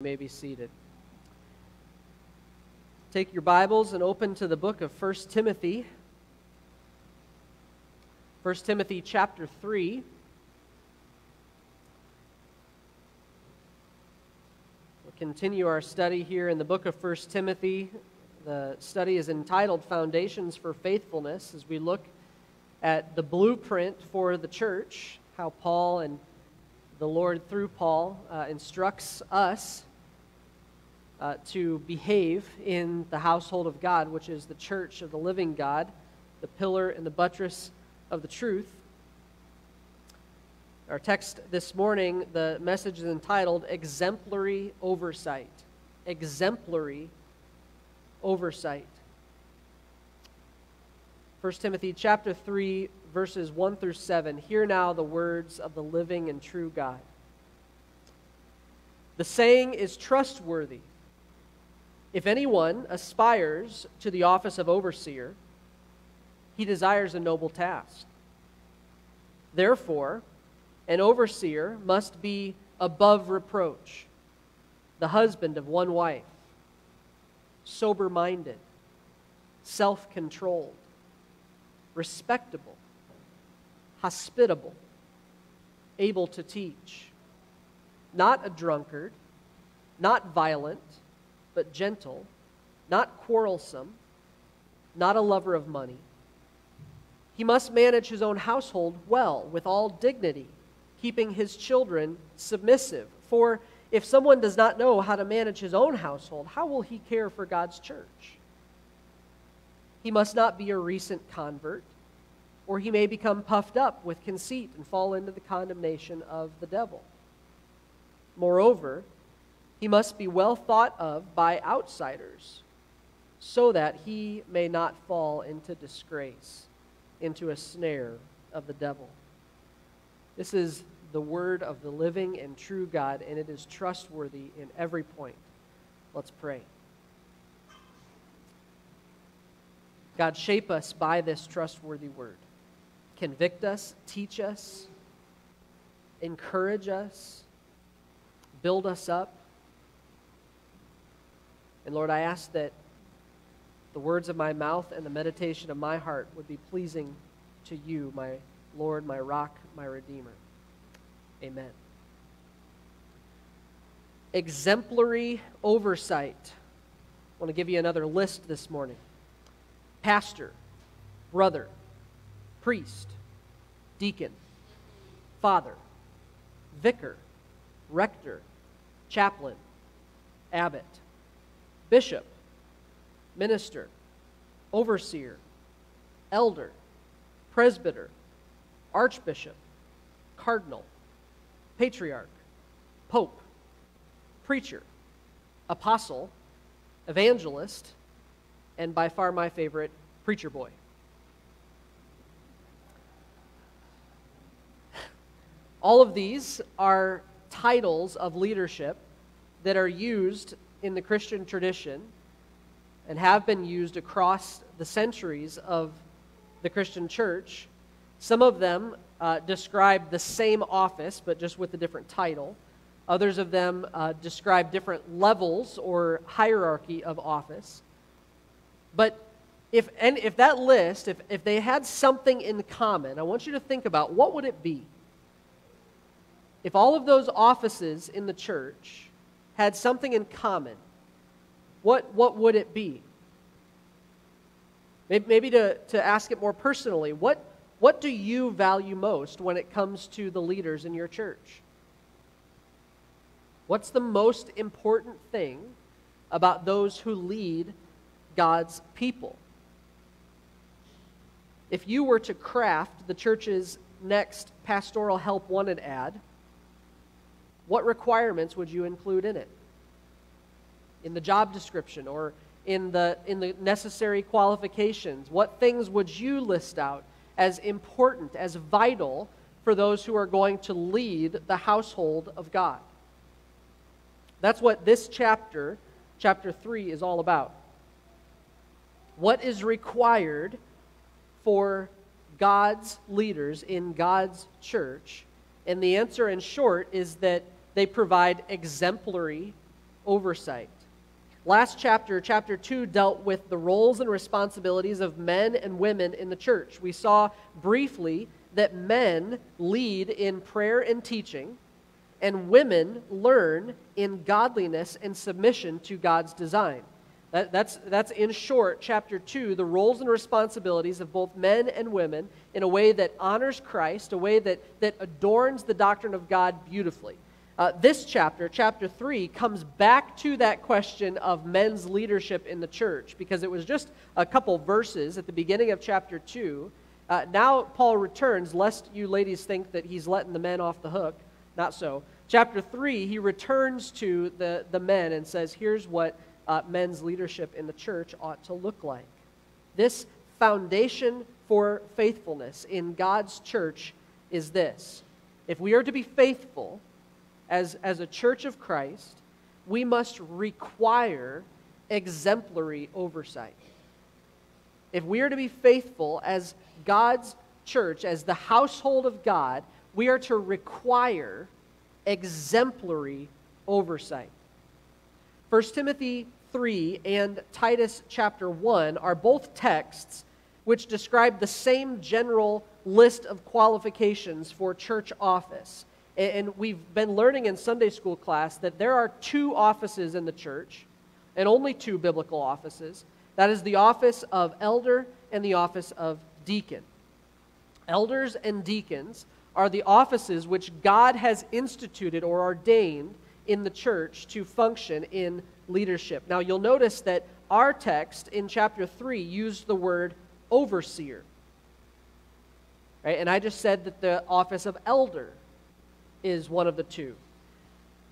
You may be seated. Take your Bibles and open to the book of 1 Timothy. 1 Timothy chapter 3. We'll continue our study here in the book of 1 Timothy. The study is entitled Foundations for Faithfulness as we look at the blueprint for the church, how Paul and the Lord, through Paul, uh, instructs us uh, to behave in the household of God, which is the church of the living God, the pillar and the buttress of the truth. Our text this morning, the message is entitled Exemplary Oversight. Exemplary Oversight. 1 Timothy chapter 3 verses 1 through 7. Hear now the words of the living and true God. The saying is trustworthy if anyone aspires to the office of overseer, he desires a noble task. Therefore, an overseer must be above reproach, the husband of one wife, sober minded, self controlled, respectable, hospitable, able to teach, not a drunkard, not violent but gentle, not quarrelsome, not a lover of money. He must manage his own household well, with all dignity, keeping his children submissive. For if someone does not know how to manage his own household, how will he care for God's church? He must not be a recent convert, or he may become puffed up with conceit and fall into the condemnation of the devil. Moreover, he must be well thought of by outsiders so that he may not fall into disgrace, into a snare of the devil. This is the word of the living and true God, and it is trustworthy in every point. Let's pray. God, shape us by this trustworthy word. Convict us, teach us, encourage us, build us up and Lord, I ask that the words of my mouth and the meditation of my heart would be pleasing to you, my Lord, my rock, my redeemer. Amen. Exemplary oversight. I want to give you another list this morning pastor, brother, priest, deacon, father, vicar, rector, chaplain, abbot bishop, minister, overseer, elder, presbyter, archbishop, cardinal, patriarch, pope, preacher, apostle, evangelist, and by far my favorite, preacher boy. All of these are titles of leadership that are used in the Christian tradition and have been used across the centuries of the Christian church. Some of them uh, describe the same office, but just with a different title. Others of them uh, describe different levels or hierarchy of office. But if, and if that list, if, if they had something in common, I want you to think about what would it be? If all of those offices in the church had something in common, what, what would it be? Maybe to, to ask it more personally, what, what do you value most when it comes to the leaders in your church? What's the most important thing about those who lead God's people? If you were to craft the church's next pastoral help wanted ad, what requirements would you include in it? In the job description or in the, in the necessary qualifications? What things would you list out as important, as vital for those who are going to lead the household of God? That's what this chapter, chapter 3, is all about. What is required for God's leaders in God's church? And the answer, in short, is that they provide exemplary oversight. Last chapter, chapter 2, dealt with the roles and responsibilities of men and women in the church. We saw briefly that men lead in prayer and teaching, and women learn in godliness and submission to God's design. That, that's, that's, in short, chapter 2, the roles and responsibilities of both men and women in a way that honors Christ, a way that, that adorns the doctrine of God beautifully. Uh, this chapter, chapter 3, comes back to that question of men's leadership in the church because it was just a couple verses at the beginning of chapter 2. Uh, now Paul returns, lest you ladies think that he's letting the men off the hook. Not so. Chapter 3, he returns to the, the men and says, Here's what uh, men's leadership in the church ought to look like. This foundation for faithfulness in God's church is this. If we are to be faithful as, as a church of Christ, we must require exemplary oversight. If we are to be faithful as God's church, as the household of God, we are to require exemplary oversight. 1 Timothy 3 and Titus chapter 1 are both texts which describe the same general list of qualifications for church office. And we've been learning in Sunday school class that there are two offices in the church, and only two biblical offices. That is the office of elder and the office of deacon. Elders and deacons are the offices which God has instituted or ordained in the church to function in leadership. Now, you'll notice that our text in chapter 3 used the word overseer. Right? And I just said that the office of elder is one of the two.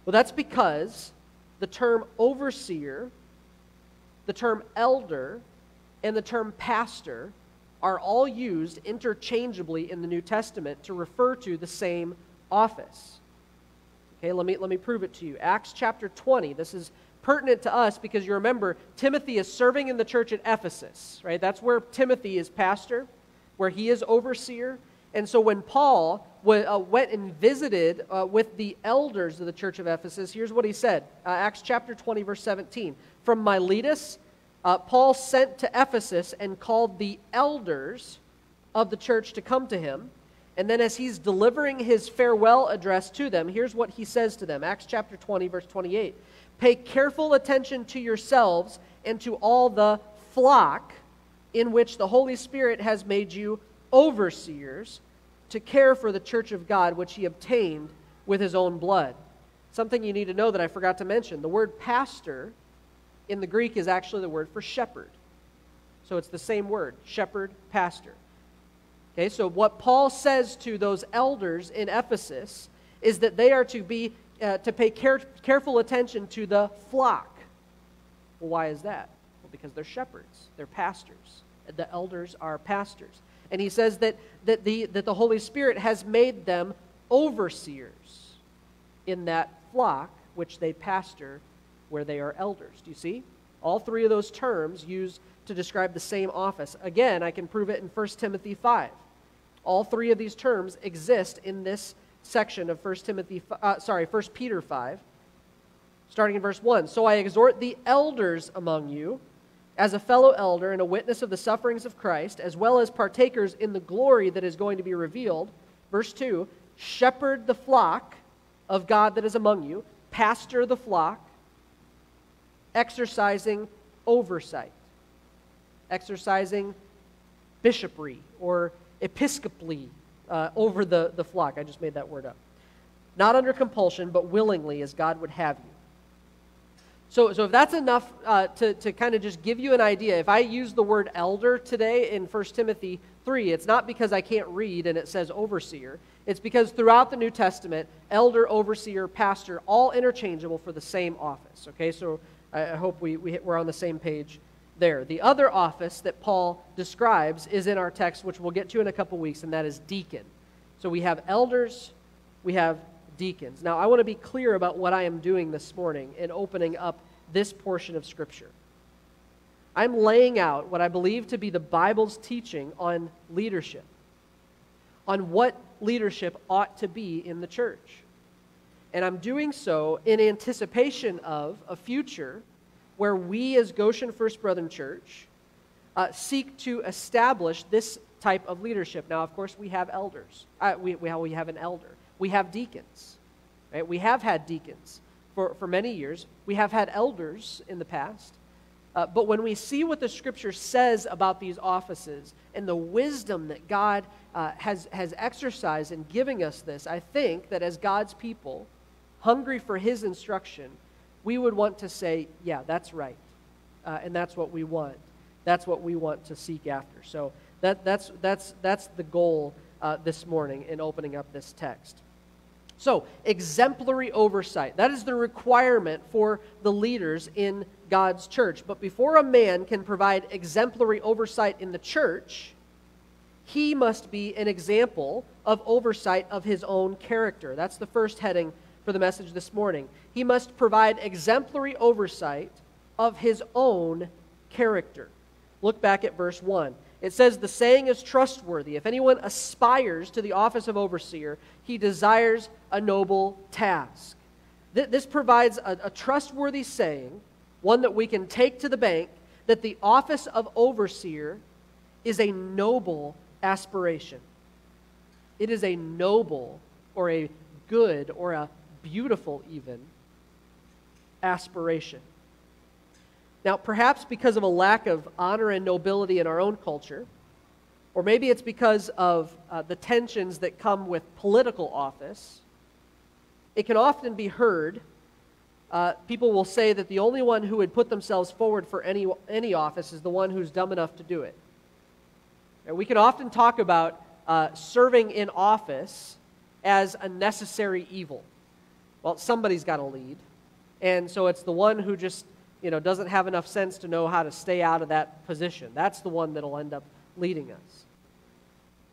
Well, that's because the term overseer, the term elder, and the term pastor are all used interchangeably in the New Testament to refer to the same office. Okay, let me, let me prove it to you. Acts chapter 20, this is pertinent to us because you remember Timothy is serving in the church at Ephesus, right? That's where Timothy is pastor, where he is overseer. And so when Paul uh, went and visited uh, with the elders of the church of Ephesus, here's what he said uh, Acts chapter 20, verse 17. From Miletus, Paul sent to Ephesus and called the elders of the church to come to him. And then, as he's delivering his farewell address to them, here's what he says to them Acts chapter 20, verse 28. Pay careful attention to yourselves and to all the flock in which the Holy Spirit has made you overseers to care for the church of God, which he obtained with his own blood. Something you need to know that I forgot to mention the word pastor in the Greek is actually the word for shepherd. So it's the same word shepherd, pastor. Okay, so what Paul says to those elders in Ephesus is that they are to be uh, to pay care, careful attention to the flock. Well, why is that? Well, because they're shepherds, they're pastors. The elders are pastors. And he says that, that, the, that the Holy Spirit has made them overseers in that flock which they pastor where they are elders. Do you see? All three of those terms used to describe the same office. Again, I can prove it in 1 Timothy 5. All three of these terms exist in this section of 1 Timothy, uh, sorry, 1 Peter 5, starting in verse 1. So I exhort the elders among you, as a fellow elder and a witness of the sufferings of Christ, as well as partakers in the glory that is going to be revealed. Verse 2 Shepherd the flock of God that is among you, pastor the flock, exercising oversight, exercising bishopry or episcopally uh, over the, the flock. I just made that word up. Not under compulsion, but willingly, as God would have you. So, so if that's enough uh, to, to kind of just give you an idea, if I use the word elder today in 1 Timothy 3, it's not because I can't read and it says overseer. It's because throughout the New Testament, elder, overseer, pastor, all interchangeable for the same office. Okay, so I, hope we, we, we're on the same page there. The other office that Paul describes is in our text, which we'll get to in a couple weeks, and that is deacon. So we have elders, we have deacons. Now, I want to be clear about what I am doing this morning in opening up this portion of Scripture. I'm laying out what I believe to be the Bible's teaching on leadership, on what leadership ought to be in the church. And I'm doing so in anticipation of a future where we, as Goshen First Brethren Church, uh, seek to establish this type of leadership. Now, of course, we have elders. Uh, we, we, we have an elder. We have deacons. Right? We have had deacons for, for many years. We have had elders in the past. Uh, but when we see what the scripture says about these offices and the wisdom that God uh, has, has exercised in giving us this, I think that as God's people, hungry for his instruction, we would want to say, yeah, that's right. Uh, and that's what we want. That's what we want to seek after. So that, that's, that's, that's the goal uh, this morning in opening up this text. So, exemplary oversight. That is the requirement for the leaders in God's church. But before a man can provide exemplary oversight in the church, he must be an example of oversight of his own character. That's the first heading for the message this morning. He must provide exemplary oversight of his own character. Look back at verse 1. It says, The saying is trustworthy. If anyone aspires to the office of overseer, he desires a noble task. This provides a, a trustworthy saying, one that we can take to the bank, that the office of overseer is a noble aspiration. It is a noble or a good or a beautiful, even, aspiration. Now, perhaps because of a lack of honor and nobility in our own culture, or maybe it's because of uh, the tensions that come with political office, it can often be heard. Uh, people will say that the only one who would put themselves forward for any, any office is the one who's dumb enough to do it. And we can often talk about uh, serving in office as a necessary evil. Well, somebody's got to lead. And so it's the one who just you know, doesn't have enough sense to know how to stay out of that position. That's the one that'll end up leading us.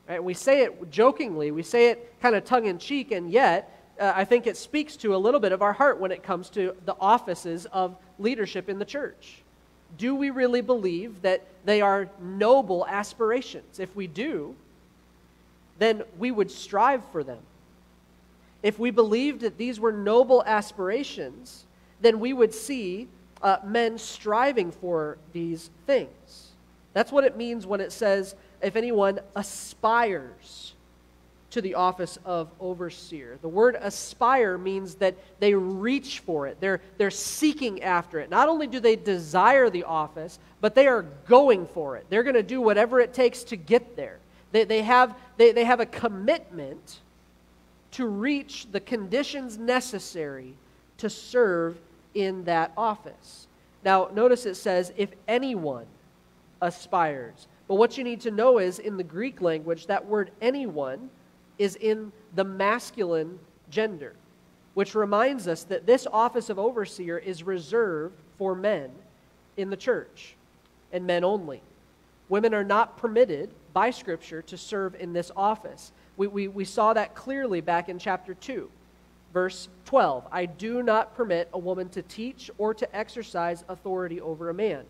Right? We say it jokingly, we say it kind of tongue in cheek, and yet uh, I think it speaks to a little bit of our heart when it comes to the offices of leadership in the church. Do we really believe that they are noble aspirations? If we do, then we would strive for them. If we believed that these were noble aspirations, then we would see uh, men striving for these things. That's what it means when it says, if anyone aspires to the office of overseer. The word aspire means that they reach for it, they're, they're seeking after it. Not only do they desire the office, but they are going for it. They're going to do whatever it takes to get there. They, they, have, they, they have a commitment to reach the conditions necessary to serve in that office. Now, notice it says, if anyone aspires. But what you need to know is in the Greek language, that word anyone is in the masculine gender, which reminds us that this office of overseer is reserved for men in the church and men only. Women are not permitted by Scripture to serve in this office. We, we, we saw that clearly back in chapter 2. Verse 12 I do not permit a woman to teach or to exercise authority over a man.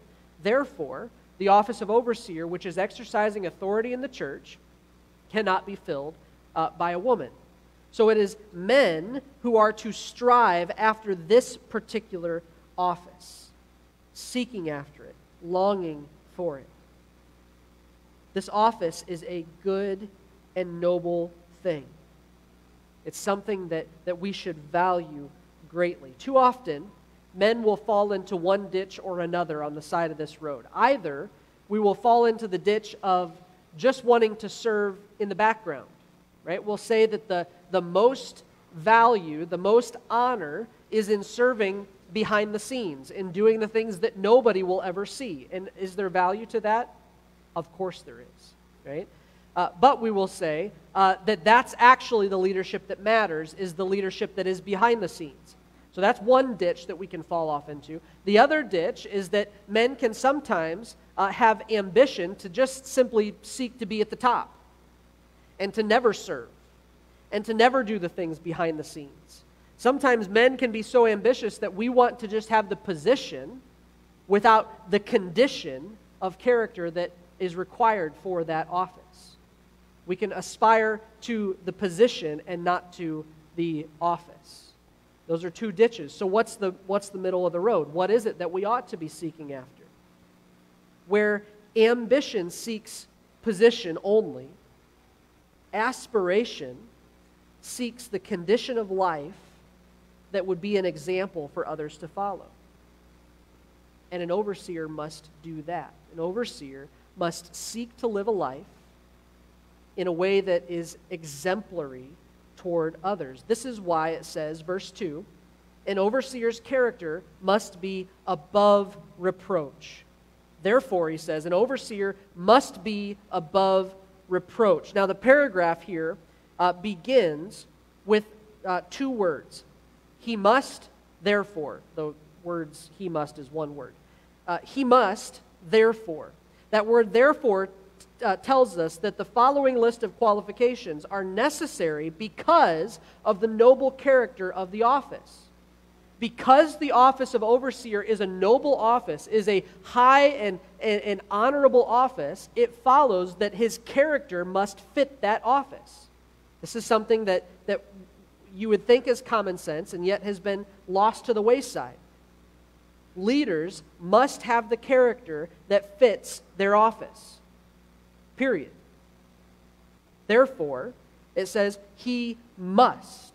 Therefore, the office of overseer, which is exercising authority in the church, cannot be filled uh, by a woman. So it is men who are to strive after this particular office, seeking after it, longing for it. This office is a good and noble thing. It's something that, that we should value greatly. Too often, men will fall into one ditch or another on the side of this road. Either we will fall into the ditch of just wanting to serve in the background, right? We'll say that the, the most value, the most honor is in serving behind the scenes, in doing the things that nobody will ever see. And is there value to that? Of course there is, right? Uh, but we will say uh, that that's actually the leadership that matters, is the leadership that is behind the scenes. So that's one ditch that we can fall off into. The other ditch is that men can sometimes uh, have ambition to just simply seek to be at the top and to never serve and to never do the things behind the scenes. Sometimes men can be so ambitious that we want to just have the position without the condition of character that is required for that office. We can aspire to the position and not to the office. Those are two ditches. So what's the what's the middle of the road? What is it that we ought to be seeking after? Where ambition seeks position only, aspiration seeks the condition of life that would be an example for others to follow. And an overseer must do that. An overseer must seek to live a life in a way that is exemplary toward others. This is why it says, verse 2 an overseer's character must be above reproach. Therefore, he says, an overseer must be above reproach. Now, the paragraph here uh, begins with uh, two words. He must, therefore, the words he must is one word. Uh, he must, therefore. That word, therefore, uh, tells us that the following list of qualifications are necessary because of the noble character of the office. Because the office of overseer is a noble office, is a high and, and, and honorable office, it follows that his character must fit that office. This is something that, that you would think is common sense and yet has been lost to the wayside. Leaders must have the character that fits their office. Period. Therefore, it says he must.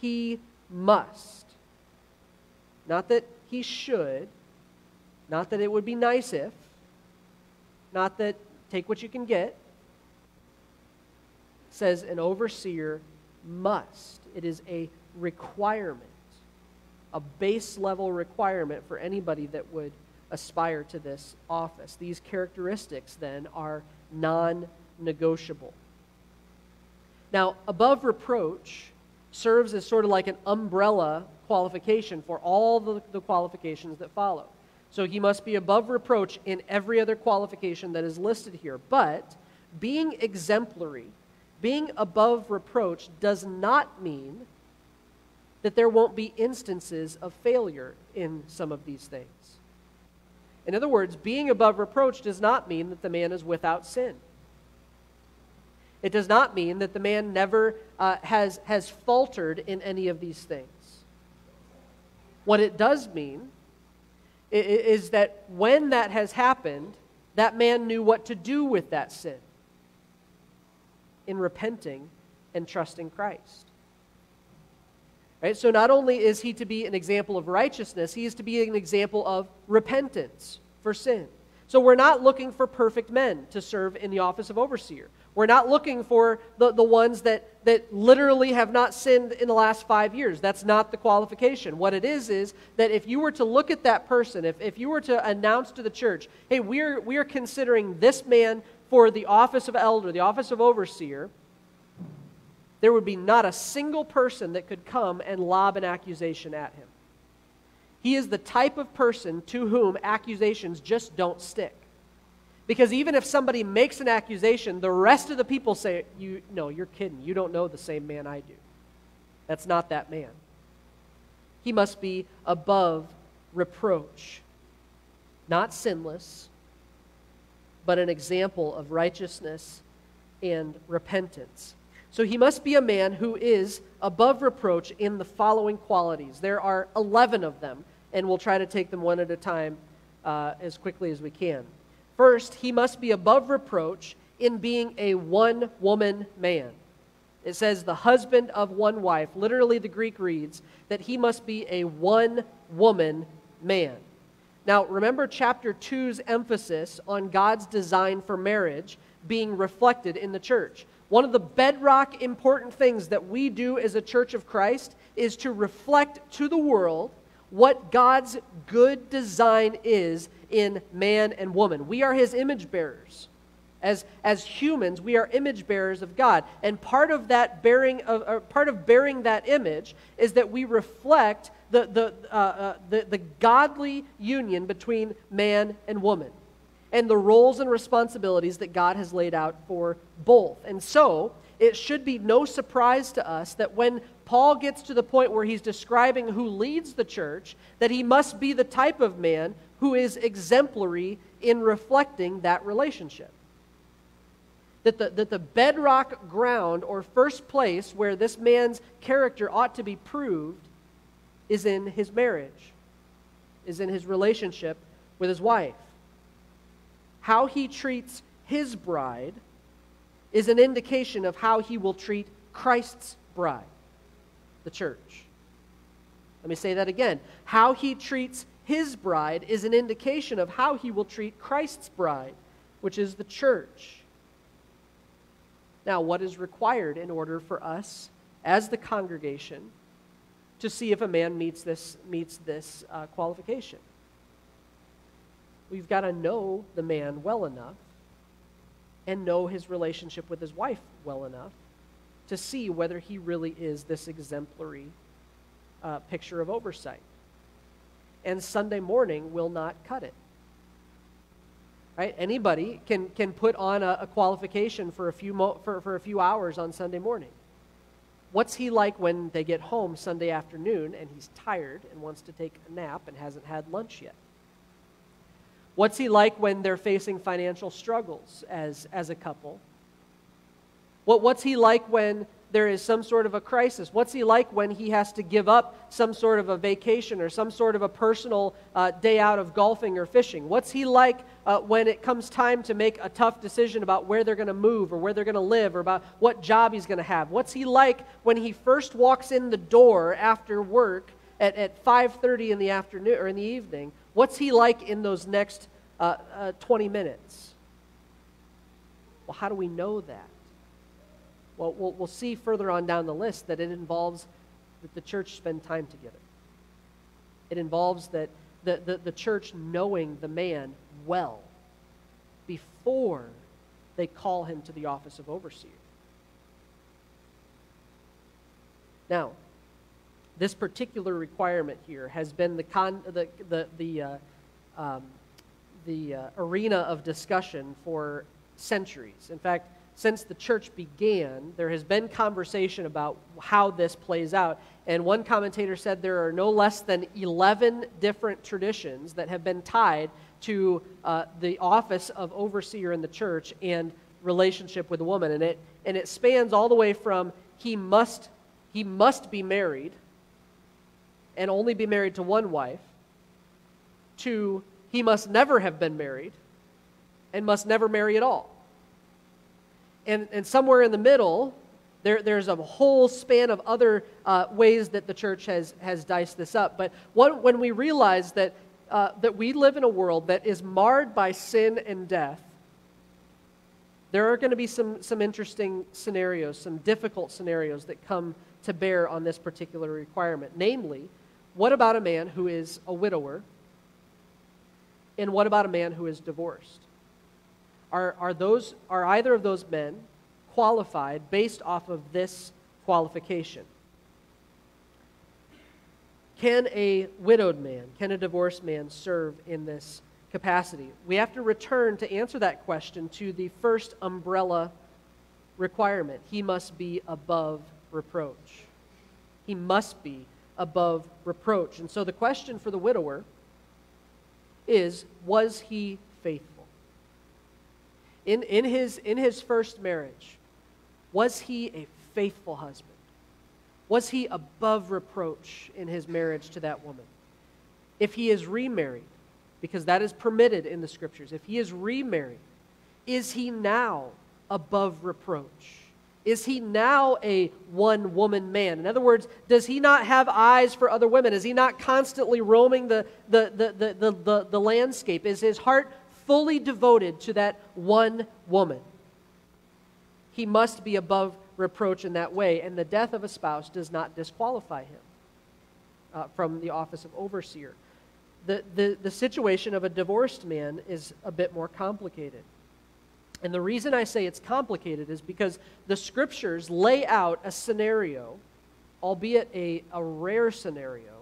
He must. Not that he should, not that it would be nice if, not that take what you can get. It says an overseer must. It is a requirement, a base level requirement for anybody that would aspire to this office. These characteristics then are non negotiable. Now, above reproach serves as sort of like an umbrella qualification for all the, the qualifications that follow. So he must be above reproach in every other qualification that is listed here. But being exemplary, being above reproach, does not mean that there won't be instances of failure in some of these things. In other words, being above reproach does not mean that the man is without sin. It does not mean that the man never uh, has, has faltered in any of these things. What it does mean is that when that has happened, that man knew what to do with that sin in repenting and trusting Christ. Right? So not only is he to be an example of righteousness, he is to be an example of repentance for sin. So we're not looking for perfect men to serve in the office of overseer. We're not looking for the, the ones that, that literally have not sinned in the last five years. That's not the qualification. What it is is that if you were to look at that person, if, if you were to announce to the church, hey, we're, we're considering this man for the office of elder, the office of overseer, there would be not a single person that could come and lob an accusation at him. He is the type of person to whom accusations just don't stick. Because even if somebody makes an accusation, the rest of the people say, you, No, you're kidding. You don't know the same man I do. That's not that man. He must be above reproach, not sinless, but an example of righteousness and repentance. So he must be a man who is above reproach in the following qualities. There are 11 of them, and we'll try to take them one at a time uh, as quickly as we can. First, he must be above reproach in being a one woman man. It says the husband of one wife. Literally, the Greek reads that he must be a one woman man. Now, remember chapter 2's emphasis on God's design for marriage being reflected in the church. One of the bedrock important things that we do as a church of Christ is to reflect to the world what God's good design is in man and woman. We are his image bearers. As, as humans, we are image bearers of God. And part of that bearing of, part of bearing that image is that we reflect the, the, uh, uh, the, the godly union between man and woman and the roles and responsibilities that God has laid out for both. And so, it should be no surprise to us that when Paul gets to the point where he's describing who leads the church, that he must be the type of man who is exemplary in reflecting that relationship. That the, that the bedrock ground or first place where this man's character ought to be proved is in his marriage, is in his relationship with his wife. How he treats his bride is an indication of how he will treat Christ's bride, the church. Let me say that again. How he treats his bride is an indication of how he will treat Christ's bride, which is the church. Now, what is required in order for us as the congregation to see if a man meets this, meets this uh, qualification? We've got to know the man well enough and know his relationship with his wife well enough to see whether he really is this exemplary uh, picture of oversight. And Sunday morning will not cut it. Right? Anybody can, can put on a, a qualification for a, few mo- for, for a few hours on Sunday morning. What's he like when they get home Sunday afternoon and he's tired and wants to take a nap and hasn't had lunch yet? What's he like when they're facing financial struggles as, as a couple? What, what's he like when there is some sort of a crisis? What's he like when he has to give up some sort of a vacation or some sort of a personal uh, day out of golfing or fishing? What's he like uh, when it comes time to make a tough decision about where they're going to move or where they're going to live or about what job he's going to have? What's he like when he first walks in the door after work at, at 5.30 in the afternoon or in the evening? What's he like in those next uh, uh, 20 minutes? Well, how do we know that? Well, well, we'll see further on down the list that it involves that the church spend time together. It involves that the, the, the church knowing the man well before they call him to the office of overseer. Now, this particular requirement here has been the, con, the, the, the, uh, um, the uh, arena of discussion for centuries. In fact, since the church began, there has been conversation about how this plays out. And one commentator said there are no less than 11 different traditions that have been tied to uh, the office of overseer in the church and relationship with a woman. And it, and it spans all the way from he must, he must be married and only be married to one wife to he must never have been married and must never marry at all. And, and somewhere in the middle, there, there's a whole span of other uh, ways that the church has, has diced this up. But one, when we realize that, uh, that we live in a world that is marred by sin and death, there are going to be some, some interesting scenarios, some difficult scenarios that come to bear on this particular requirement. Namely, what about a man who is a widower? And what about a man who is divorced? Are, are, those, are either of those men qualified based off of this qualification? Can a widowed man, can a divorced man serve in this capacity? We have to return to answer that question to the first umbrella requirement. He must be above reproach. He must be above reproach. And so the question for the widower is was he faithful? in, in, his, in his first marriage, was he a faithful husband? Was he above reproach in his marriage to that woman? If he is remarried, because that is permitted in the scriptures, if he is remarried, is he now above reproach? Is he now a one woman man? In other words, does he not have eyes for other women? Is he not constantly roaming the, the, the, the, the, the, landscape? Is his heart fully devoted to that one woman. He must be above reproach in that way, and the death of a spouse does not disqualify him uh, from the office of overseer. The, the, the situation of a divorced man is a bit more complicated. And the reason I say it's complicated is because the scriptures lay out a scenario, albeit a, a rare scenario,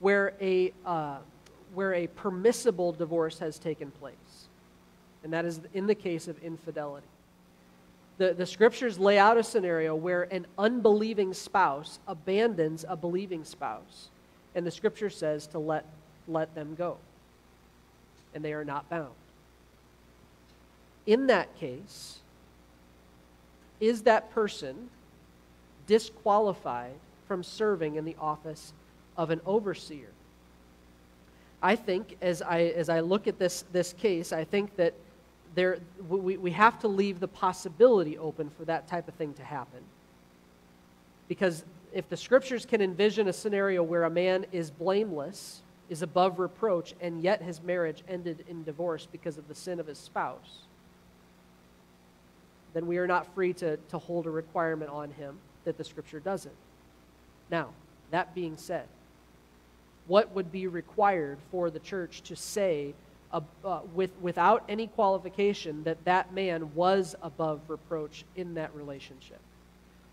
where a, uh, where a permissible divorce has taken place, and that is in the case of infidelity. The, the scriptures lay out a scenario where an unbelieving spouse abandons a believing spouse, and the scripture says to let, let them go, and they are not bound. In that case, is that person disqualified from serving in the office of an overseer. I think as I, as I look at this, this case, I think that there, we, we have to leave the possibility open for that type of thing to happen. Because if the scriptures can envision a scenario where a man is blameless, is above reproach, and yet his marriage ended in divorce because of the sin of his spouse, then we are not free to, to hold a requirement on him that the scripture doesn't. Now, that being said, what would be required for the church to say uh, uh, with, without any qualification that that man was above reproach in that relationship?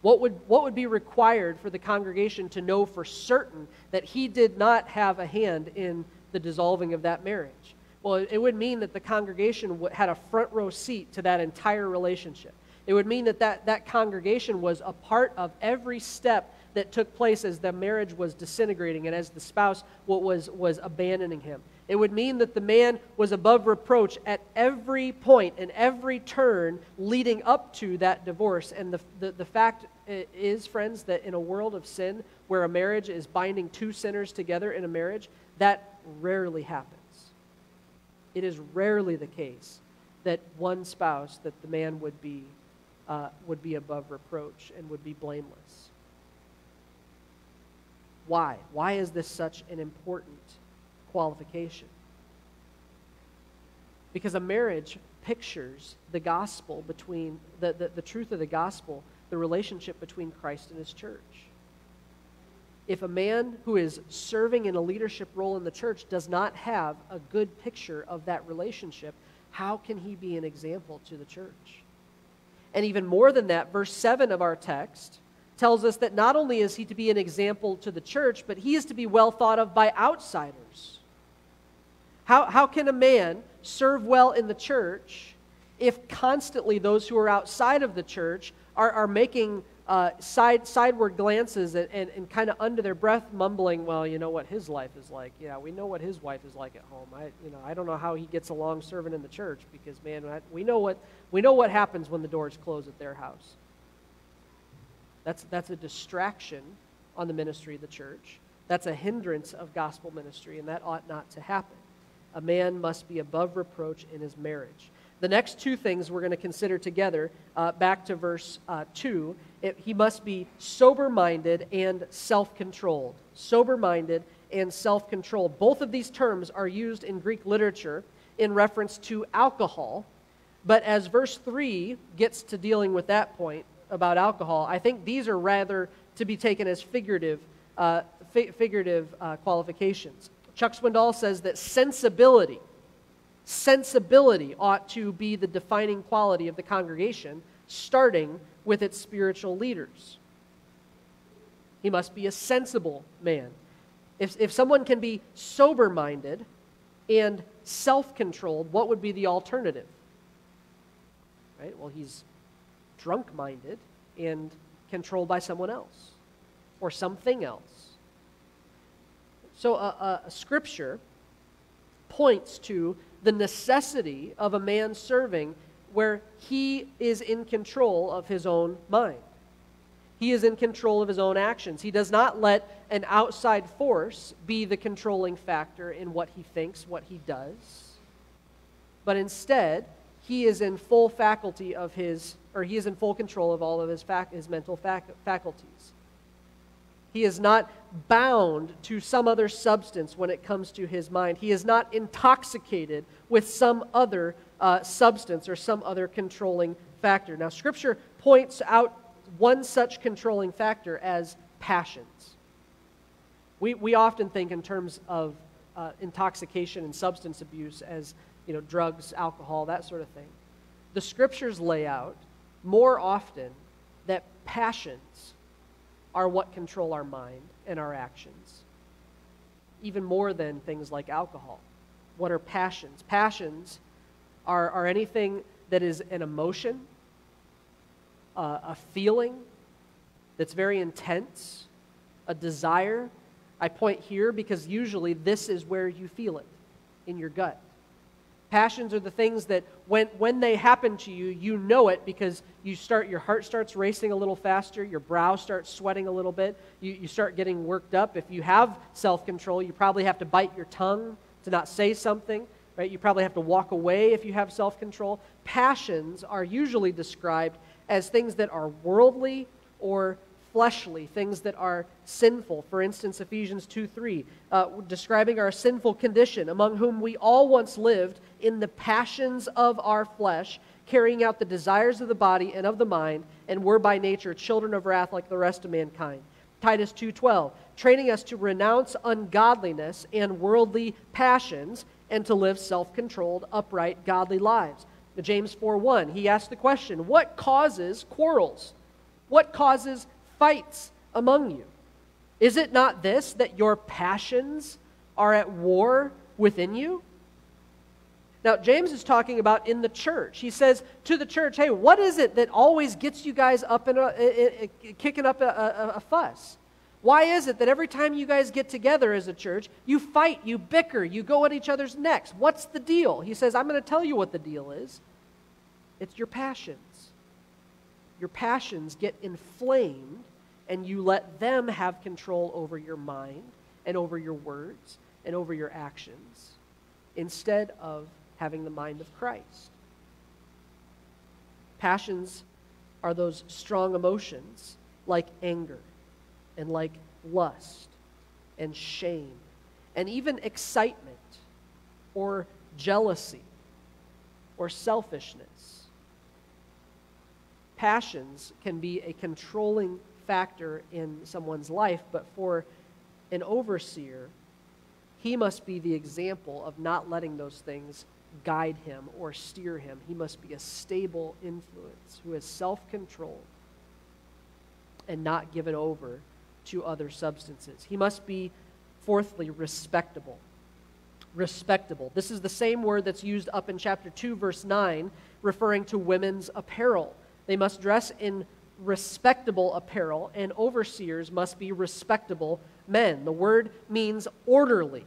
What would, what would be required for the congregation to know for certain that he did not have a hand in the dissolving of that marriage? Well, it would mean that the congregation had a front row seat to that entire relationship. It would mean that that, that congregation was a part of every step that took place as the marriage was disintegrating and as the spouse was, was abandoning him. It would mean that the man was above reproach at every point and every turn leading up to that divorce. And the, the, the fact is, friends, that in a world of sin where a marriage is binding two sinners together in a marriage, that rarely happens. It is rarely the case that one spouse, that the man would be, uh, would be above reproach and would be blameless. Why? Why is this such an important qualification? Because a marriage pictures the gospel between the, the, the truth of the gospel, the relationship between Christ and his church. If a man who is serving in a leadership role in the church does not have a good picture of that relationship, how can he be an example to the church? And even more than that, verse 7 of our text tells us that not only is he to be an example to the church, but he is to be well thought of by outsiders. How, how can a man serve well in the church if constantly those who are outside of the church are, are making uh, side, sideward glances and, and, and kind of under their breath mumbling, well, you know what his life is like. Yeah, we know what his wife is like at home. I, you know, I don't know how he gets along serving in the church because, man, we know what, we know what happens when the doors close at their house. That's, that's a distraction on the ministry of the church. That's a hindrance of gospel ministry, and that ought not to happen. A man must be above reproach in his marriage. The next two things we're going to consider together, uh, back to verse uh, 2, it, he must be sober minded and self controlled. Sober minded and self controlled. Both of these terms are used in Greek literature in reference to alcohol, but as verse 3 gets to dealing with that point, about alcohol, I think these are rather to be taken as figurative, uh, fi- figurative uh, qualifications. Chuck Swindoll says that sensibility, sensibility ought to be the defining quality of the congregation, starting with its spiritual leaders. He must be a sensible man. If, if someone can be sober minded and self controlled, what would be the alternative? Right? Well, he's drunk minded and controlled by someone else or something else. So, a, a, scripture points to the necessity of a man serving where he is in control of his own mind. He is in control of his own actions. He does not let an outside force be the controlling factor in what he thinks, what he does. But instead, he is in full faculty of his, or he is in full control of all of his, fac- his mental fac- faculties. He is not bound to some other substance when it comes to his mind. He is not intoxicated with some other uh, substance or some other controlling factor. Now, Scripture points out one such controlling factor as passions. We, we often think in terms of uh, intoxication and substance abuse as you know, drugs, alcohol, that sort of thing. The scriptures lay out more often that passions are what control our mind and our actions, even more than things like alcohol. What are passions? Passions are, are anything that is an emotion, uh, a feeling that's very intense, a desire. I point here because usually this is where you feel it in your gut. Passions are the things that when, when they happen to you, you know it because you start, your heart starts racing a little faster, your brow starts sweating a little bit, you, you start getting worked up. If you have self control, you probably have to bite your tongue to not say something, right? You probably have to walk away if you have self control. Passions are usually described as things that are worldly or fleshly, things that are sinful. For instance, Ephesians 2 3, uh, describing our sinful condition, among whom we all once lived in the passions of our flesh, carrying out the desires of the body and of the mind, and were by nature children of wrath like the rest of mankind. Titus 2:12, training us to renounce ungodliness and worldly passions and to live self-controlled, upright, godly lives. James 4:1, he asked the question, what causes quarrels? What causes fights among you? Is it not this, that your passions are at war within you? Now, James is talking about in the church. He says to the church, hey, what is it that always gets you guys up and kicking up a, a, a fuss? Why is it that every time you guys get together as a church, you fight, you bicker, you go at each other's necks? What's the deal? He says, I'm going to tell you what the deal is. It's your passions. Your passions get inflamed and you let them have control over your mind and over your words and over your actions instead of having the mind of Christ. Passions are those strong emotions like anger and like lust and shame and even excitement or jealousy or selfishness. Passions can be a controlling factor in someone's life, but for an overseer, he must be the example of not letting those things guide him or steer him. He must be a stable influence who is self controlled and not given over to other substances. He must be, fourthly, respectable. Respectable. This is the same word that's used up in chapter 2, verse 9, referring to women's apparel. They must dress in respectable apparel, and overseers must be respectable men. The word means orderly.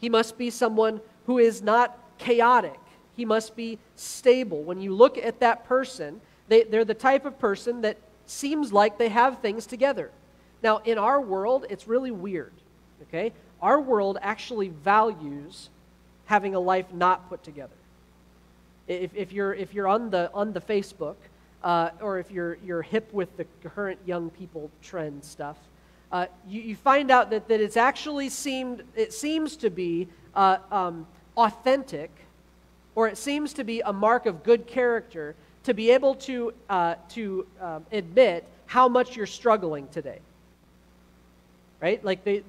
He must be someone who is not chaotic. He must be stable. When you look at that person, they, they're the type of person that seems like they have things together. Now, in our world, it's really weird, okay? Our world actually values having a life not put together. If, if, you're, if you're on the, on the Facebook, uh, or if you're, you're hip with the current young people trend stuff, uh, you, you, find out that, that it's actually seemed, it seems to be uh, um, authentic, or it seems to be a mark of good character to be able to, uh, to um, admit how much you're struggling today. Right? Like they,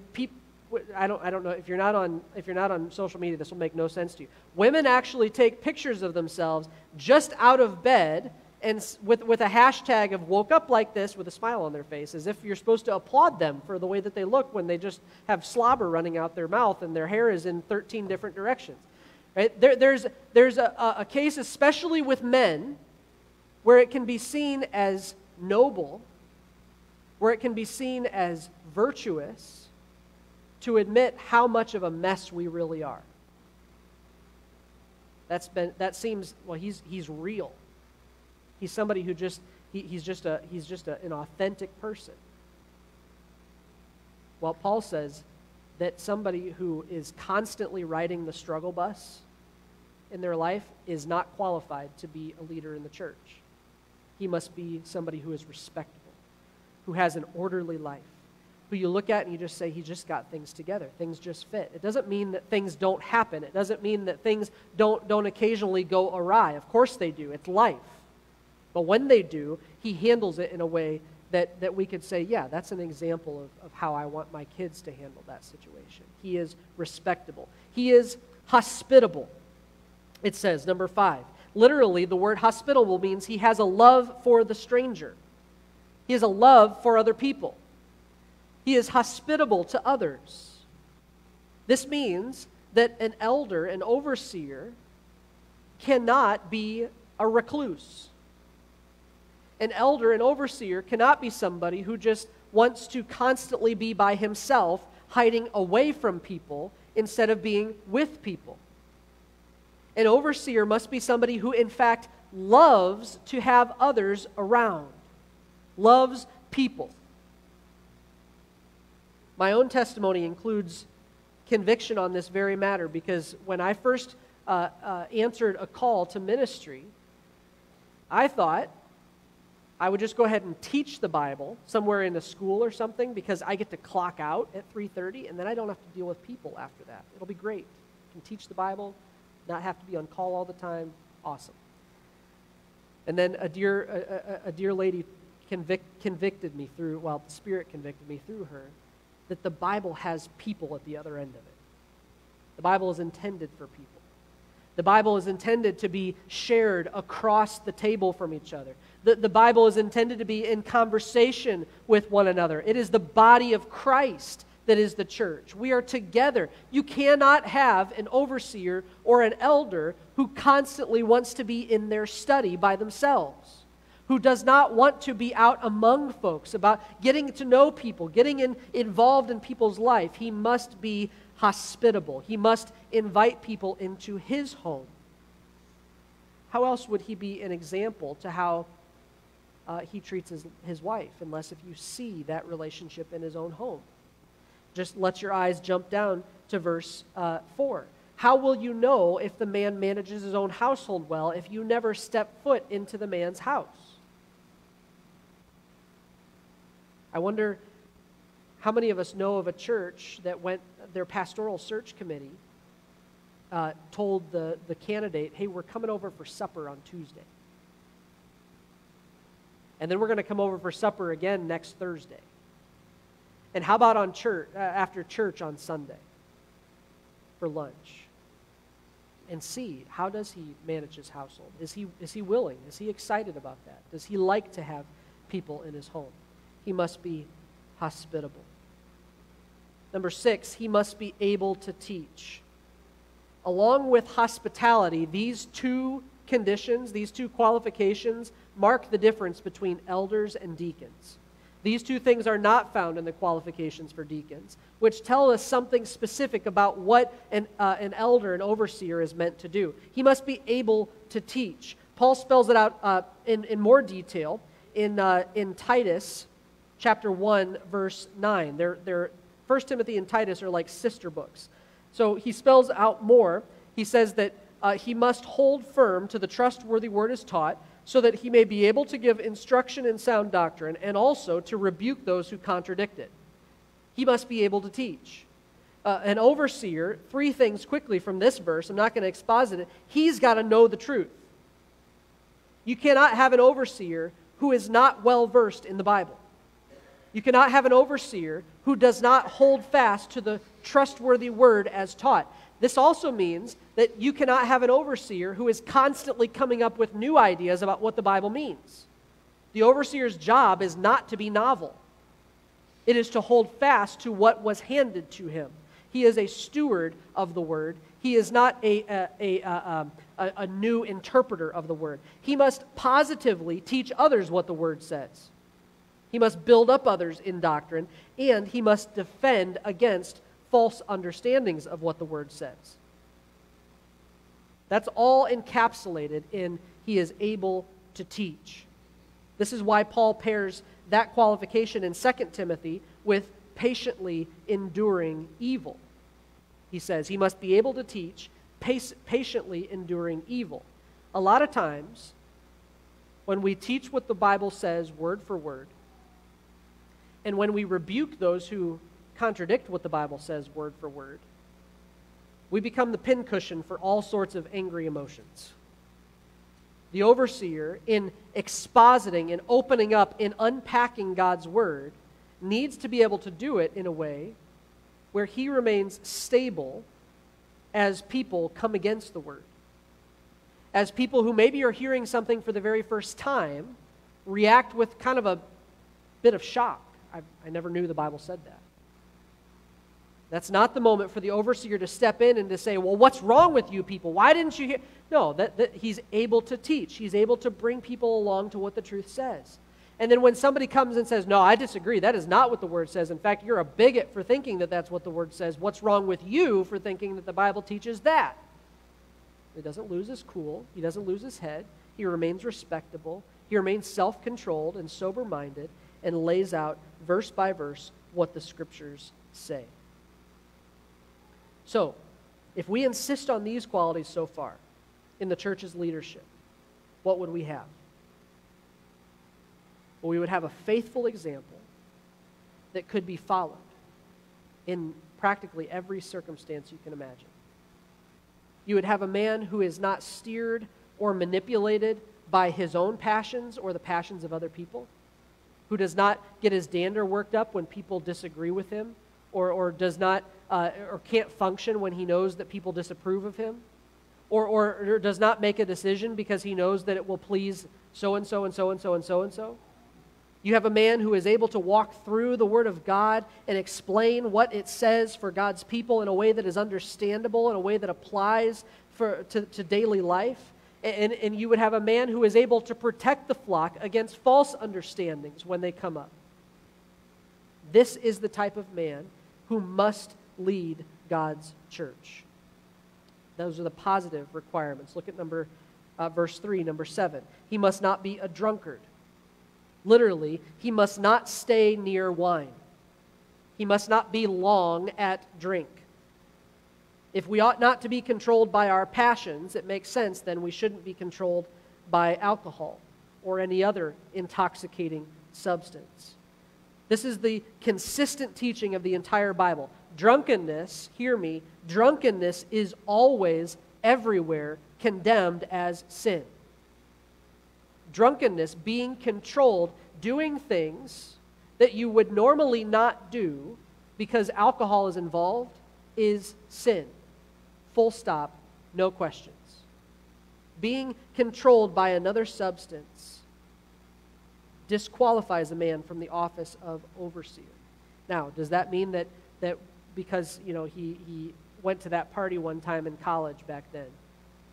I don't, I don't know if you're not on if you're not on social media this will make no sense to you women actually take pictures of themselves just out of bed and with, with a hashtag of woke up like this with a smile on their face, as if you're supposed to applaud them for the way that they look when they just have slobber running out their mouth and their hair is in 13 different directions. Right? There, there's there's a, a case, especially with men, where it can be seen as noble, where it can be seen as virtuous to admit how much of a mess we really are. That's been, that seems, well, he's, he's real. He's somebody who just, he, he's just, a, he's just a, an authentic person. Well, Paul says that somebody who is constantly riding the struggle bus in their life is not qualified to be a leader in the church. He must be somebody who is respectable, who has an orderly life, who you look at and you just say, he just got things together. Things just fit. It doesn't mean that things don't happen. It doesn't mean that things don't, don't occasionally go awry. Of course they do. It's life. But when they do, he handles it in a way that, that we could say, yeah, that's an example of, of how I want my kids to handle that situation. He is respectable, he is hospitable. It says, number five. Literally, the word hospitable means he has a love for the stranger. He has a love for other people. He is hospitable to others. This means that an elder, an overseer, cannot be a recluse an elder, an overseer, cannot be somebody who just wants to constantly be by himself, hiding away from people instead of being with people. An overseer must be somebody who, in fact, loves to have others around, loves people. My own testimony includes conviction on this very matter because when I first uh, uh, answered a call to ministry, I thought I would just go ahead and teach the Bible somewhere in a school or something because I get to clock out at 3:30 and then I don't have to deal with people after that. It'll be great. I can teach the Bible, not have to be on call all the time. Awesome. And then a dear, a, a, a dear lady convict, convicted me through, well, the Spirit convicted me through her, that the Bible has people at the other end of it. The Bible is intended for people. The Bible is intended to be shared across the table from each other. The, the Bible is intended to be in conversation with one another. It is the body of Christ that is the church. We are together. You cannot have an overseer or an elder who constantly wants to be in their study by themselves, who does not want to be out among folks about getting to know people, getting in, involved in people's life. He must be hospitable, he must invite people into his home. How else would he be an example to how uh, he treats his, his wife, unless if you see that relationship in his own home? Just let your eyes jump down to verse uh, 4. How will you know if the man manages his own household well if you never step foot into the man's house? I wonder how many of us know of a church that went, their pastoral search committee uh, told the, the candidate, hey, we're coming over for supper on Tuesday. And then we're going to come over for supper again next Thursday. And how about on church, uh, after church on Sunday for lunch? And see, how does he manage his household? Is he, is he willing? Is he excited about that? Does he like to have people in his home? He must be hospitable. Number six, he must be able to teach. Along with hospitality, these two conditions, these two qualifications, mark the difference between elders and deacons. These two things are not found in the qualifications for deacons, which tell us something specific about what an, uh, an elder, an overseer, is meant to do. He must be able to teach. Paul spells it out uh, in, in more detail in, uh, in Titus chapter 1, verse 9. They're, they're, 1 Timothy and Titus are like sister books. So he spells out more. He says that uh, he must hold firm to the trustworthy word as taught so that he may be able to give instruction in sound doctrine and also to rebuke those who contradict it. He must be able to teach. Uh, an overseer, three things quickly from this verse, I'm not going to exposit it, he's got to know the truth. You cannot have an overseer who is not well versed in the Bible. You cannot have an overseer who does not hold fast to the trustworthy word as taught. This also means that you cannot have an overseer who is constantly coming up with new ideas about what the Bible means. The overseer's job is not to be novel, it is to hold fast to what was handed to him. He is a steward of the word. He is not a, a, a, um, a, a new interpreter of the word. He must positively teach others what the word says. He must build up others in doctrine, and he must defend against false understandings of what the word says. That's all encapsulated in he is able to teach. This is why Paul pairs that qualification in 2 Timothy with patiently enduring evil. He says he must be able to teach, patiently enduring evil. A lot of times, when we teach what the Bible says word for word, and when we rebuke those who contradict what the Bible says word for word. We become the pincushion for all sorts of angry emotions. The overseer, in expositing and opening up and unpacking God's word, needs to be able to do it in a way where he remains stable as people come against the word. As people who maybe are hearing something for the very first time react with kind of a bit of shock. I, I never knew the Bible said that. That's not the moment for the overseer to step in and to say, Well, what's wrong with you people? Why didn't you hear? No, that, that he's able to teach. He's able to bring people along to what the truth says. And then when somebody comes and says, No, I disagree, that is not what the word says. In fact, you're a bigot for thinking that that's what the word says. What's wrong with you for thinking that the Bible teaches that? He doesn't lose his cool. He doesn't lose his head. He remains respectable. He remains self controlled and sober minded and lays out verse by verse what the scriptures say. So, if we insist on these qualities so far in the church's leadership, what would we have? Well, we would have a faithful example that could be followed in practically every circumstance you can imagine. You would have a man who is not steered or manipulated by his own passions or the passions of other people, who does not get his dander worked up when people disagree with him, or, or does not uh, or can't function when he knows that people disapprove of him, or, or, or does not make a decision because he knows that it will please so and so and so and so and so and so. You have a man who is able to walk through the Word of God and explain what it says for God's people in a way that is understandable, in a way that applies for, to, to daily life. And, and you would have a man who is able to protect the flock against false understandings when they come up. This is the type of man who must lead God's church. Those are the positive requirements. Look at number uh, verse 3, number 7. He must not be a drunkard Literally, he must not stay near wine. He must not be long at drink. If we ought not to be controlled by our passions, it makes sense, then we shouldn't be controlled by alcohol or any other intoxicating substance. This is the consistent teaching of the entire Bible. Drunkenness, hear me, drunkenness is always, everywhere, condemned as sin drunkenness, being controlled, doing things that you would normally not do because alcohol is involved, is sin. Full stop, no questions. Being controlled by another substance disqualifies a man from the office of overseer. Now, does that mean that, that because you know he, he went to that party one time in college back then,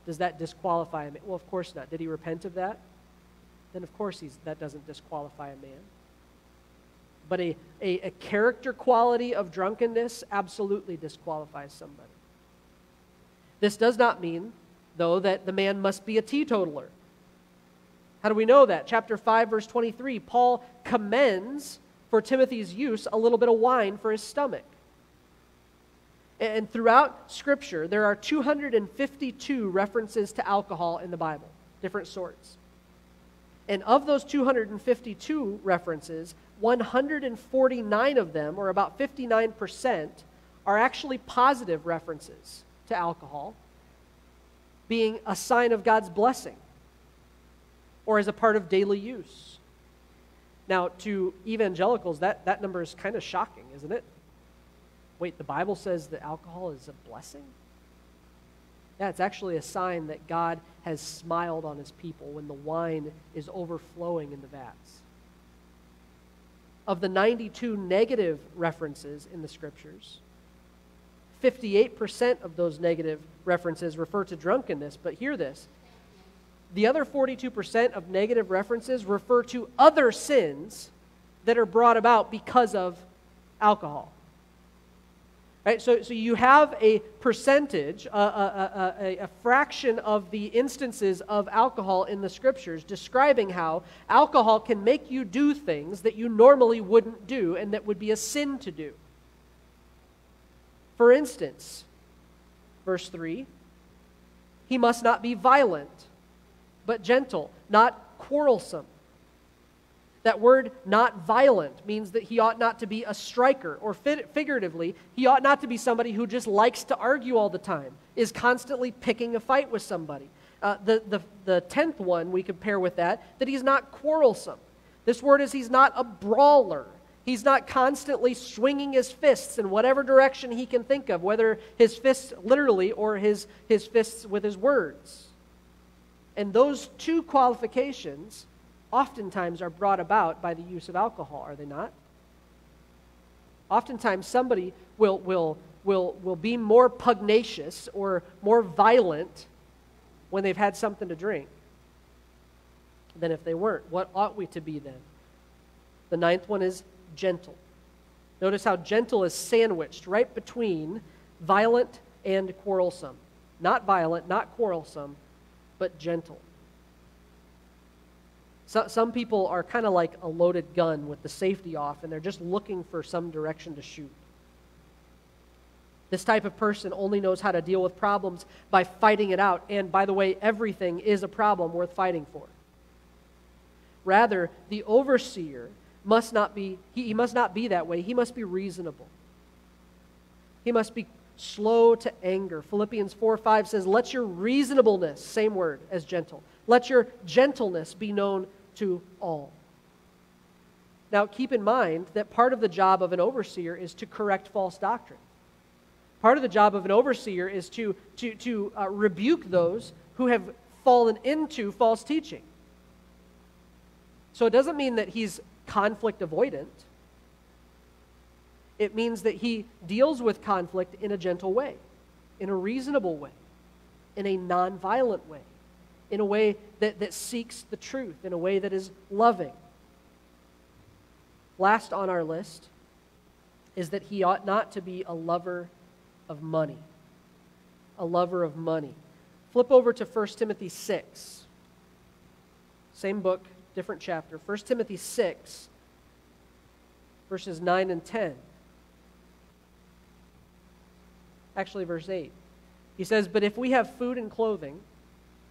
does that disqualify him? Well, of course not. Did he repent of that? then of course he's, that doesn't disqualify a man. But a, a, a character quality of drunkenness absolutely disqualifies somebody. This does not mean, though, that the man must be a teetotaler. How do we know that? Chapter 5, verse 23, Paul commends for Timothy's use a little bit of wine for his stomach. And throughout Scripture, there are 252 references to alcohol in the Bible, different sorts. And of those 252 references, 149 of them, or about 59%, are actually positive references to alcohol, being a sign of God's blessing or as a part of daily use. Now, to evangelicals, that, that number is kind of shocking, isn't it? Wait, the Bible says that alcohol is a blessing? Yeah, it's actually a sign that God has smiled on his people when the wine is overflowing in the vats. Of the 92 negative references in the scriptures, 58% of those negative references refer to drunkenness, but hear this. The other 42% of negative references refer to other sins that are brought about because of alcohol. Right? So, so you have a percentage, a, a, a, a, fraction of the instances of alcohol in the scriptures describing how alcohol can make you do things that you normally wouldn't do and that would be a sin to do. For instance, verse 3 he must not be violent, but gentle, not quarrelsome that word not violent means that he ought not to be a striker, or figuratively, he ought not to be somebody who just likes to argue all the time, is constantly picking a fight with somebody. Uh, the, the, the tenth one we compare with that, that he's not quarrelsome. This word is he's not a brawler. He's not constantly swinging his fists in whatever direction he can think of, whether his fists literally or his, his fists with his words. And those two qualifications oftentimes are brought about by the use of alcohol, are they not? Oftentimes, somebody will, will, will, will be more pugnacious or more violent when they've had something to drink than if they weren't. What ought we to be then? The ninth one is gentle. Notice how gentle is sandwiched right between violent and quarrelsome. not violent, not quarrelsome, but gentle. So, some people are kind of like a loaded gun with the safety off, and they're just looking for some direction to shoot. This type of person only knows how to deal with problems by fighting it out. And by the way, everything is a problem worth fighting for. Rather, the overseer must not be, he, he must not be that way. He must be reasonable. He must be slow to anger. Philippians 4 5 says, Let your reasonableness, same word as gentle, let your gentleness be known to all. Now, keep in mind that part of the job of an overseer is to correct false doctrine. Part of the job of an overseer is to, to, to uh, rebuke those who have fallen into false teaching. So it doesn't mean that he's conflict avoidant. It means that he deals with conflict in a gentle way, in a reasonable way, in a nonviolent way, in a way that, that seeks the truth, in a way that is loving. Last on our list is that he ought not to be a lover of money. A lover of money. Flip over to 1 Timothy 6. Same book, different chapter. 1 Timothy 6, verses 9 and 10. Actually, verse 8. He says, But if we have food and clothing,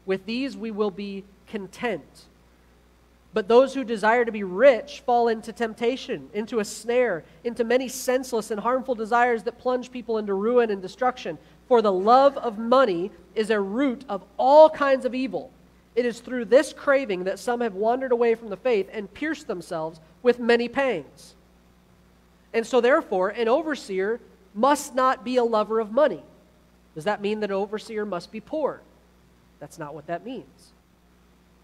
with these we will be content. But those who desire to be rich fall into temptation, into a snare, into many senseless and harmful desires that plunge people into ruin and destruction. For the love of money is a root of all kinds of evil. It is through this craving that some have wandered away from the faith and pierced themselves with many pangs. And so, therefore, an overseer must not be a lover of money. Does that mean that an overseer must be poor? That's not what that means.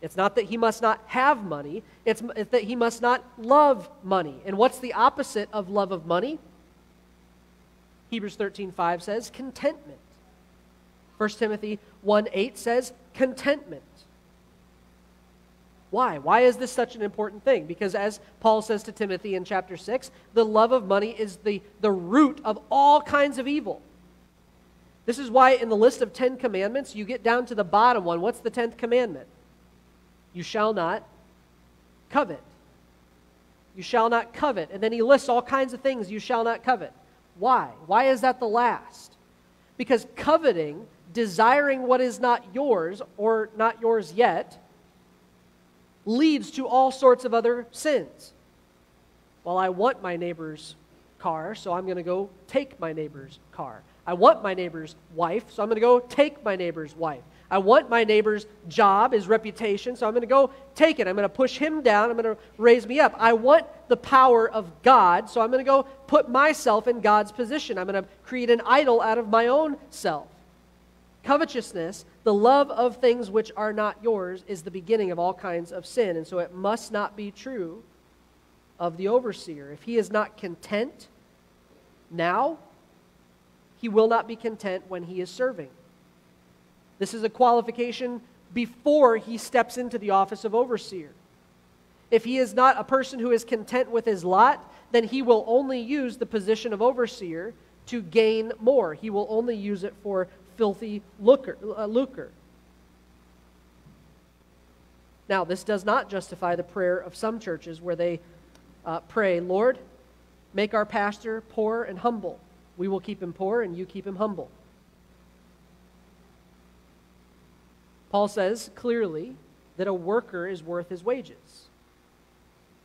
It's not that he must not have money, it's, that he must not love money. And what's the opposite of love of money? Hebrews 13:5 says contentment. 1 Timothy 1:8 says contentment. Why? Why is this such an important thing? Because as Paul says to Timothy in chapter 6, the love of money is the, the root of all kinds of evil. This is why in the list of 10 commandments, you get down to the bottom one. What's the 10th commandment? You shall not covet. You shall not covet. And then he lists all kinds of things you shall not covet. Why? Why is that the last? Because coveting, desiring what is not yours or not yours yet, leads to all sorts of other sins. Well, I want my neighbor's car, so I'm going to go take my neighbor's car. I want my neighbor's wife, so I'm going to go take my neighbor's wife. I want my neighbor's job, his reputation, so I'm going to go take it. I'm going to push him down. I'm going to raise me up. I want the power of God, so I'm going to go put myself in God's position. I'm going to create an idol out of my own self. Covetousness, the love of things which are not yours, is the beginning of all kinds of sin. And so it must not be true of the overseer. If he is not content now, he will not be content when he is serving. This is a qualification before he steps into the office of overseer. If he is not a person who is content with his lot, then he will only use the position of overseer to gain more. He will only use it for filthy lucre. Uh, lucre. Now, this does not justify the prayer of some churches where they uh, pray, Lord, make our pastor poor and humble. We will keep him poor and you keep him humble. Paul says clearly that a worker is worth his wages.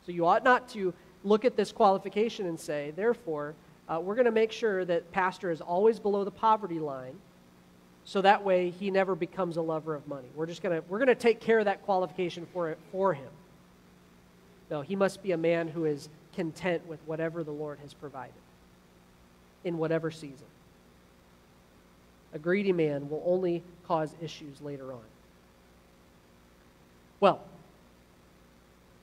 So you ought not to look at this qualification and say, therefore, uh, we're going to make sure that pastor is always below the poverty line so that way he never becomes a lover of money. We're just going to we're going to take care of that qualification for it for him. No, he must be a man who is content with whatever the Lord has provided in whatever season. A greedy man will only cause issues later on. Well,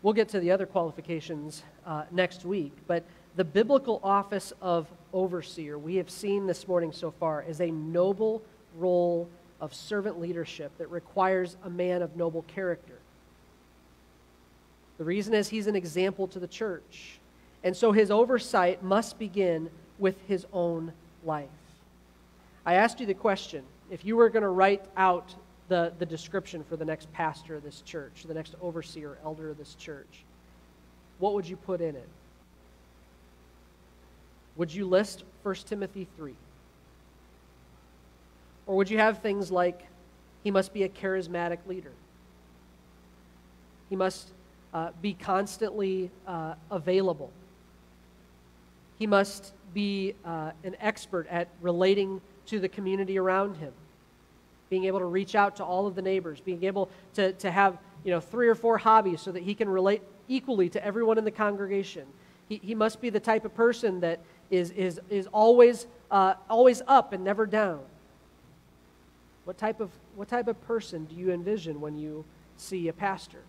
we'll get to the other qualifications uh, next week, but the biblical office of overseer, we have seen this morning so far, is a noble role of servant leadership that requires a man of noble character. The reason is he's an example to the church. And so his oversight must begin with his own life. I asked you the question if you were going to write out the, the description for the next pastor of this church, the next overseer, elder of this church, what would you put in it? Would you list 1 Timothy 3? Or would you have things like, he must be a charismatic leader? He must uh, be constantly uh, available. He must be uh, an expert at relating to the community around him, being able to reach out to all of the neighbors, being able to, to have you know, three or four hobbies so that he can relate equally to everyone in the congregation. He, he must be the type of person that is, is, is always, uh, always up and never down. What type, of, what type of person do you envision when you see a pastor,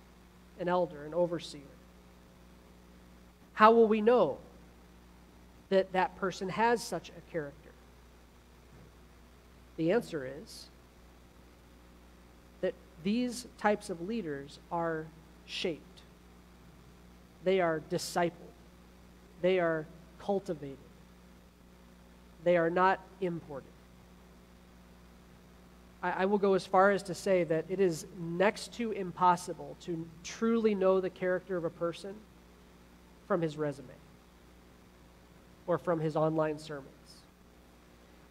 an elder, an overseer? How will we know that that person has such a character? The answer is that these types of leaders are shaped, they are discipled, they are cultivated, they are not imported. I, I will go as far as to say that it is next to impossible to truly know the character of a person from his resume or from his online sermons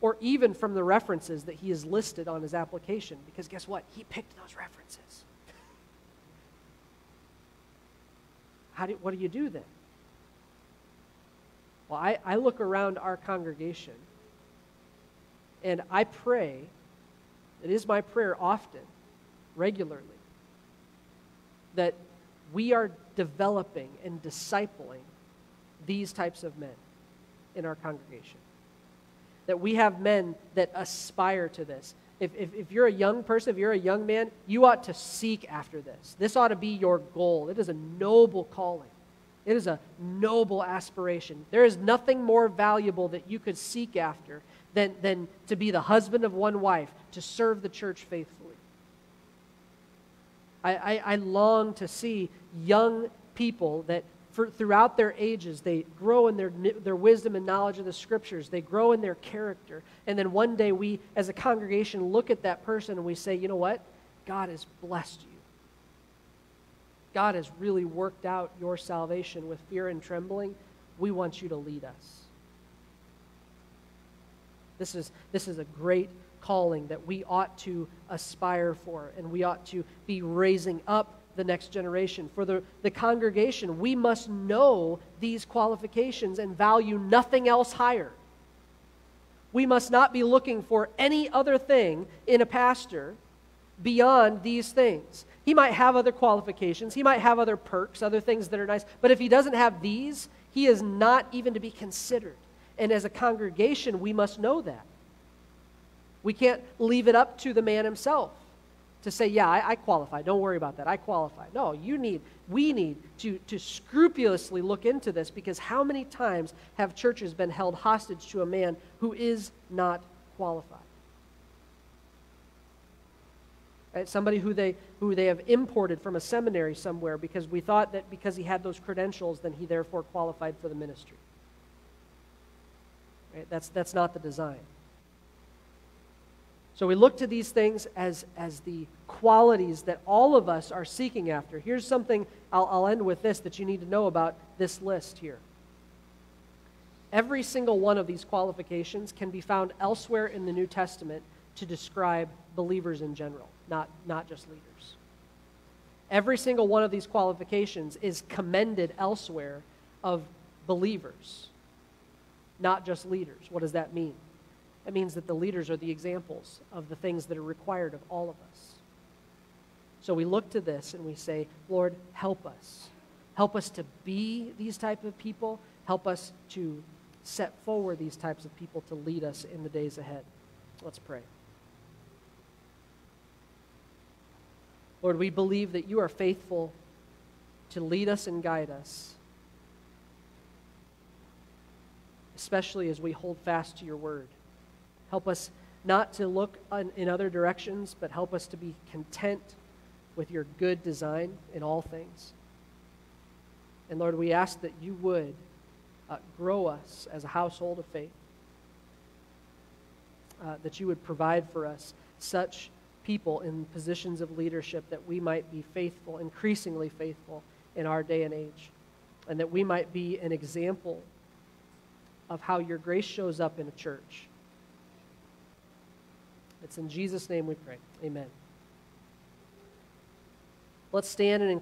or even from the references that he has listed on his application, because guess what? He picked those references. How do, what do you do then? Well, I, I look around our congregation and I pray, it is my prayer often, regularly, that we are developing and discipling these types of men in our congregation that we have men that aspire to this. If, if, if, you're a young person, if you're a young man, you ought to seek after this. This ought to be your goal. It is a noble calling, it is a noble aspiration. There is nothing more valuable that you could seek after than, than to be the husband of one wife, to serve the church faithfully. I, I, I long to see young people that for, throughout their ages, they grow in their, their wisdom and knowledge of the scriptures. They grow in their character. And then one day, we, as a congregation, look at that person and we say, you know what? God has blessed you. God has really worked out your salvation with fear and trembling. We want you to lead us. This is, this is a great calling that we ought to aspire for, and we ought to be raising up the next generation. For the, the congregation, we must know these qualifications and value nothing else higher. We must not be looking for any other thing in a pastor beyond these things. He might have other qualifications, he might have other perks, other things that are nice, but if he doesn't have these, he is not even to be considered. And as a congregation, we must know that. We can't leave it up to the man himself to say, yeah, I, I, qualify. Don't worry about that. I qualify. No, you need, we need to, to scrupulously look into this because how many times have churches been held hostage to a man who is not qualified? Right? Somebody who they, who they have imported from a seminary somewhere because we thought that because he had those credentials, then he therefore qualified for the ministry. Right? That's, that's not the design. So we look to these things as, as the qualities that all of us are seeking after. Here's something I'll, I'll end with this that you need to know about this list here. Every single one of these qualifications can be found elsewhere in the New Testament to describe believers in general, not, not just leaders. Every single one of these qualifications is commended elsewhere of believers, not just leaders. What does that mean? That means that the leaders are the examples of the things that are required of all of us. So we look to this and we say, Lord, help us. Help us to be these type of people. Help us to set forward these types of people to lead us in the days ahead. Let's pray. Lord, we believe that you are faithful to lead us and guide us, especially as we hold fast to your word. Help us not to look in other directions, but help us to be content with your good design in all things. And Lord, we ask that you would uh, grow us as a household of faith. uh, that you would provide for us such people in positions of leadership that we might be faithful, increasingly faithful in our day and age, and that we might be an example of how your grace shows up in a church. It's in Jesus' name we pray. Amen. Let's stand and.